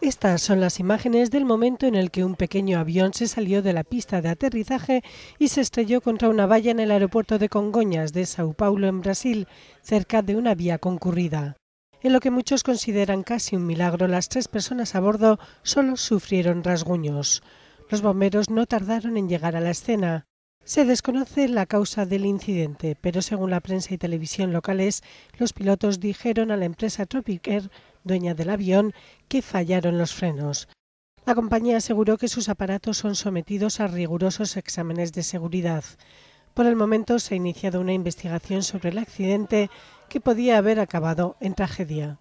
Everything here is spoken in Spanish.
Estas son las imágenes del momento en el que un pequeño avión se salió de la pista de aterrizaje y se estrelló contra una valla en el aeropuerto de Congonhas de Sao Paulo, en Brasil, cerca de una vía concurrida. En lo que muchos consideran casi un milagro, las tres personas a bordo solo sufrieron rasguños. Los bomberos no tardaron en llegar a la escena. Se desconoce la causa del incidente, pero según la prensa y televisión locales, los pilotos dijeron a la empresa Tropic dueña del avión, que fallaron los frenos. La compañía aseguró que sus aparatos son sometidos a rigurosos exámenes de seguridad. Por el momento se ha iniciado una investigación sobre el accidente que podía haber acabado en tragedia.